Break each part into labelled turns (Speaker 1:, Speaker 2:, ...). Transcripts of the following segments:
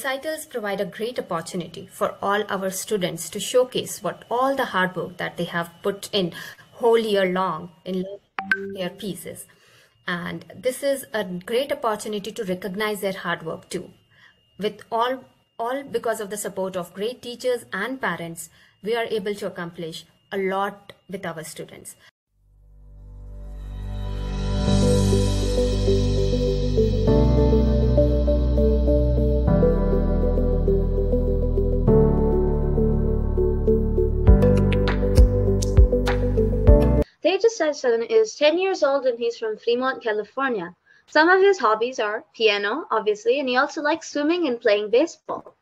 Speaker 1: recitals provide a great opportunity for all our students to showcase what all the hard work that they have put in whole year long in their pieces. And this is a great opportunity to recognize their hard work too. With all, all because of the support of great teachers and parents, we are able to accomplish a lot with our students.
Speaker 2: Tejas Sesson is 10 years old and he's from Fremont, California. Some of his hobbies are piano, obviously, and he also likes swimming and playing baseball.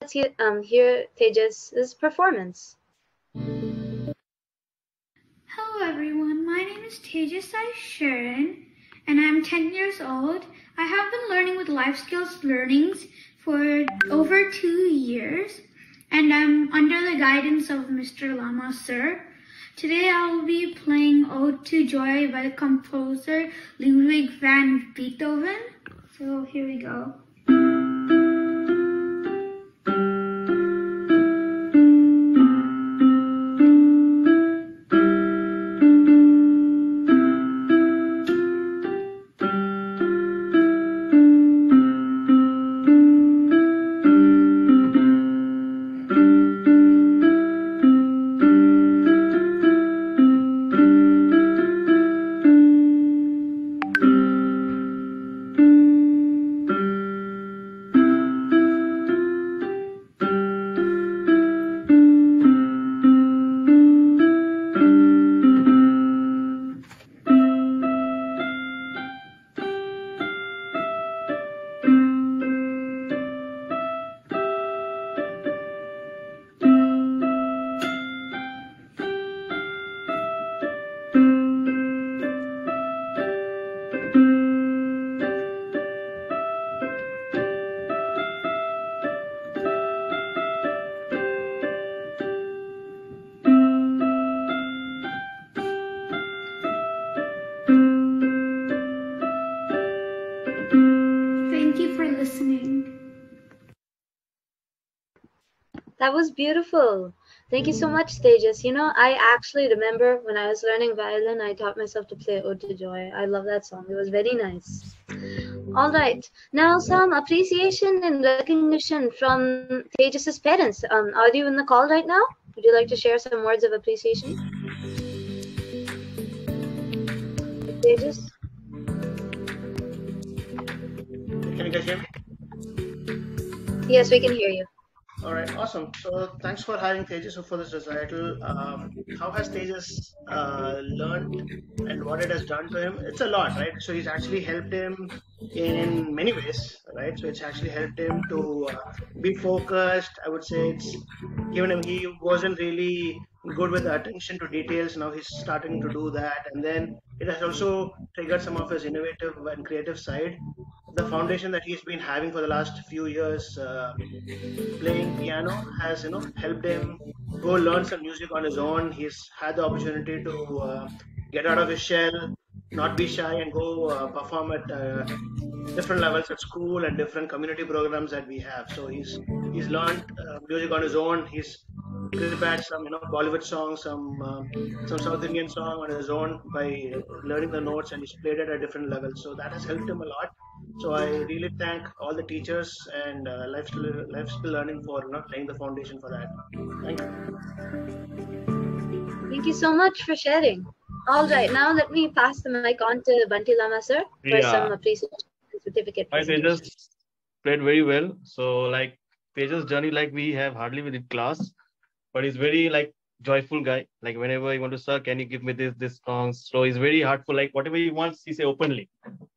Speaker 2: Let's hear, um, hear Tejas' performance.
Speaker 3: Hello, everyone. My name is Tejas Saran, and I'm 10 years old. I have been learning with Life Skills Learnings for over two years, and I'm under the guidance of Mr. Lama, sir. Today I will be playing Ode to Joy by the composer Ludwig van Beethoven. So here we go.
Speaker 2: That was beautiful. Thank you so mm. much, Tejas. You know, I actually remember when I was learning violin, I taught myself to play Ode to Joy. I love that song. It was very nice. All right. Now, some appreciation and recognition from Tejas's parents. Um, are you in the call right now? Would you like to share some words of appreciation? Tejas?
Speaker 4: Can you guys hear me?
Speaker 2: Yes, we can hear you.
Speaker 4: All right, awesome. So thanks for having Tejas for this recital. Um, how has Tejas uh, learned and what it has done to him? It's a lot, right? So he's actually helped him in many ways, right? So it's actually helped him to uh, be focused. I would say it's given him, he wasn't really good with attention to details. Now he's starting to do that. And then it has also triggered some of his innovative and creative side the foundation that he's been having for the last few years uh, playing piano has you know helped him go learn some music on his own. He's had the opportunity to uh, get out of his shell not be shy and go uh, perform at uh, different levels at school and different community programs that we have. So he's he's learned uh, music on his own. He's prepared some you know bollywood songs some uh, some south indian song on his own by learning the notes and he's played it at different levels so that has helped him a lot so I really thank all the teachers and uh, life, skill, life skill learning for you know, laying the foundation for that. Thank you.
Speaker 2: Thank you so much for sharing. All right, now let me pass the mic on to Bunty Lama sir for yeah. some appreciation certificate.
Speaker 5: My Tejas played very well. So like Tejas journey, like we have hardly with class, but it's very like joyful guy. Like whenever you want to, sir, can you give me this, this song? So he's very heartful. Like whatever he wants, he say openly.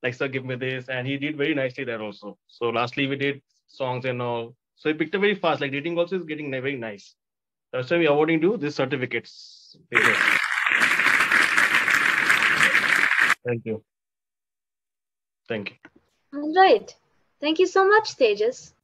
Speaker 5: Like, sir, give me this. And he did very nicely there also. So lastly, we did songs and all. So he picked up very fast. Like reading also is getting very nice. That's why we awarding to this certificates. Thank you. Thank you.
Speaker 2: All right. Thank you so much, Tejas.